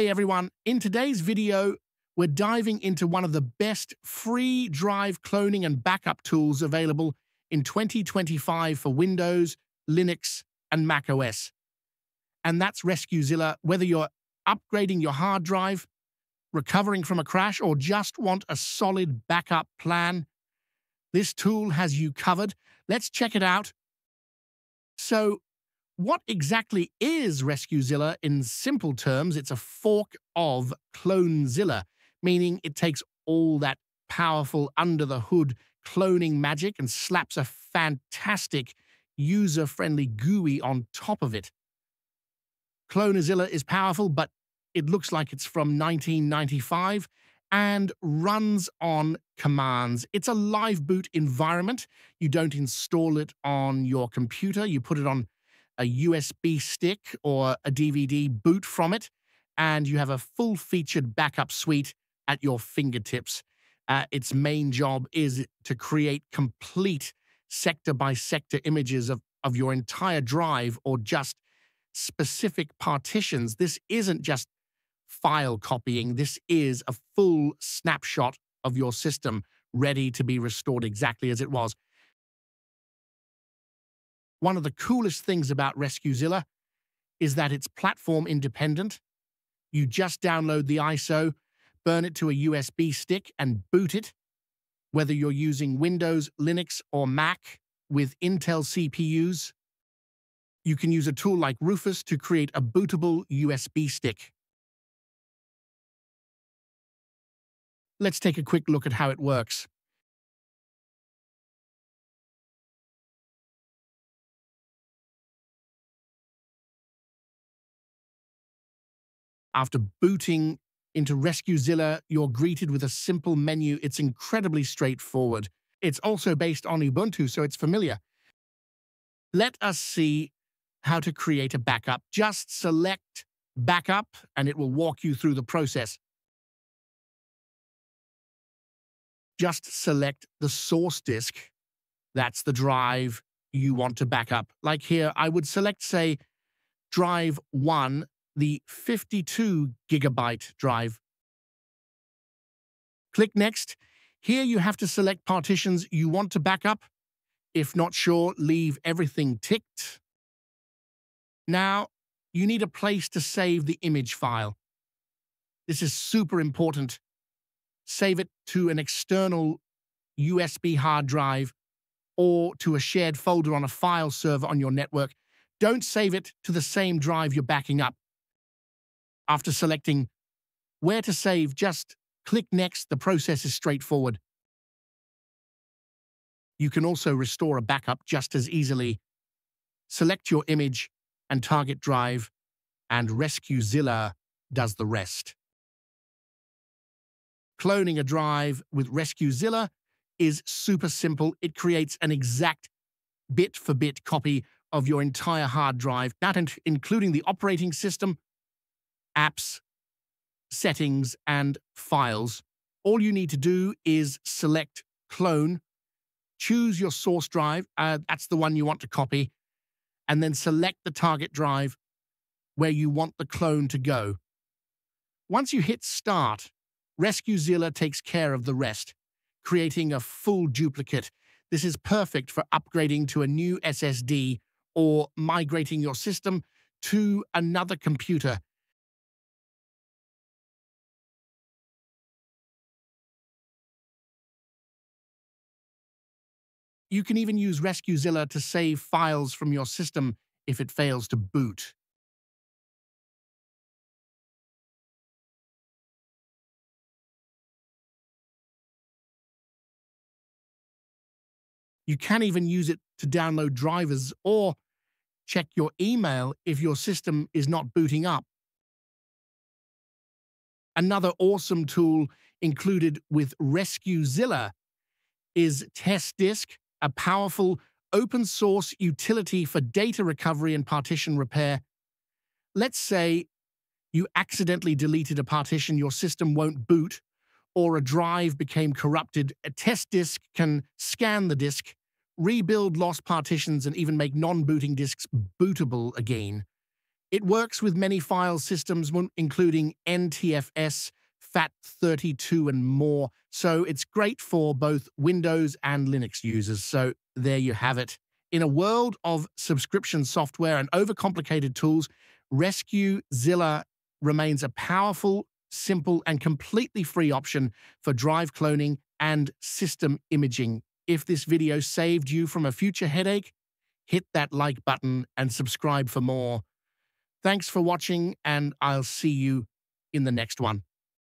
Hey everyone, in today's video, we're diving into one of the best free drive cloning and backup tools available in 2025 for Windows, Linux, and Mac OS. And that's RescueZilla, whether you're upgrading your hard drive, recovering from a crash, or just want a solid backup plan. This tool has you covered. Let's check it out. So, what exactly is RescueZilla in simple terms? It's a fork of CloneZilla, meaning it takes all that powerful under the hood cloning magic and slaps a fantastic user friendly GUI on top of it. CloneZilla is powerful, but it looks like it's from 1995 and runs on commands. It's a live boot environment. You don't install it on your computer, you put it on a USB stick or a DVD boot from it, and you have a full featured backup suite at your fingertips. Uh, its main job is to create complete sector by sector images of, of your entire drive or just specific partitions. This isn't just file copying, this is a full snapshot of your system ready to be restored exactly as it was. One of the coolest things about RescueZilla is that it's platform independent. You just download the ISO, burn it to a USB stick, and boot it. Whether you're using Windows, Linux, or Mac with Intel CPUs, you can use a tool like Rufus to create a bootable USB stick. Let's take a quick look at how it works. After booting into RescueZilla, you're greeted with a simple menu. It's incredibly straightforward. It's also based on Ubuntu, so it's familiar. Let us see how to create a backup. Just select Backup, and it will walk you through the process. Just select the source disk. That's the drive you want to backup. Like here, I would select, say, drive 1 the 52 gigabyte drive. Click Next. Here you have to select partitions you want to back up. If not sure, leave everything ticked. Now, you need a place to save the image file. This is super important. Save it to an external USB hard drive or to a shared folder on a file server on your network. Don't save it to the same drive you're backing up. After selecting where to save, just click Next. The process is straightforward. You can also restore a backup just as easily. Select your image and target drive, and RescueZilla does the rest. Cloning a drive with RescueZilla is super simple. It creates an exact bit-for-bit -bit copy of your entire hard drive, that including the operating system, apps, settings, and files. All you need to do is select clone, choose your source drive, uh, that's the one you want to copy, and then select the target drive where you want the clone to go. Once you hit start, RescueZilla takes care of the rest, creating a full duplicate. This is perfect for upgrading to a new SSD or migrating your system to another computer You can even use RescueZilla to save files from your system if it fails to boot. You can even use it to download drivers or check your email if your system is not booting up. Another awesome tool included with RescueZilla is TestDisk a powerful open source utility for data recovery and partition repair. Let's say you accidentally deleted a partition your system won't boot, or a drive became corrupted, a TestDisk can scan the disk, rebuild lost partitions, and even make non booting disks bootable again. It works with many file systems, including NTFS, FAT32, and more. So it's great for both Windows and Linux users. So there you have it. In a world of subscription software and overcomplicated tools, Rescue Zilla remains a powerful, simple, and completely free option for drive cloning and system imaging. If this video saved you from a future headache, hit that like button and subscribe for more. Thanks for watching, and I'll see you in the next one.